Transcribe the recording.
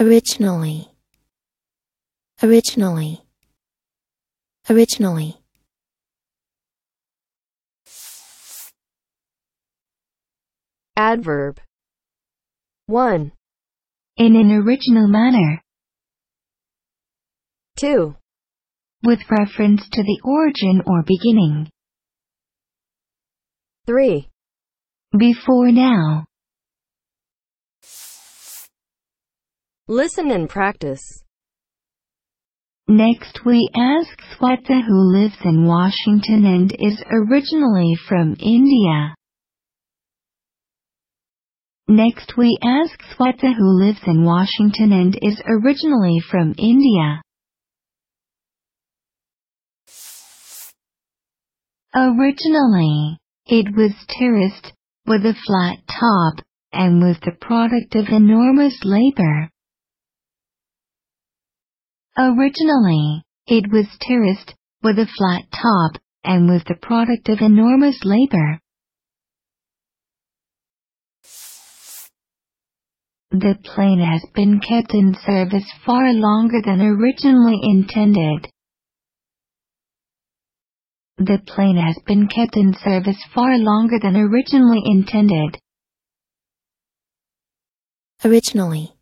originally, originally, originally. Adverb. 1, In an original manner, 2, with reference to the origin or beginning. 3, Before now. Listen and practice. Next we ask Sweta who lives in Washington and is originally from India. Next we ask Sweta who lives in Washington and is originally from India. Originally, it was terraced, with a flat top, and was the product of enormous labor. Originally, it was terraced, with a flat top, and was the product of enormous labor. The plane has been kept in service far longer than originally intended. The plane has been kept in service far longer than originally intended. originally,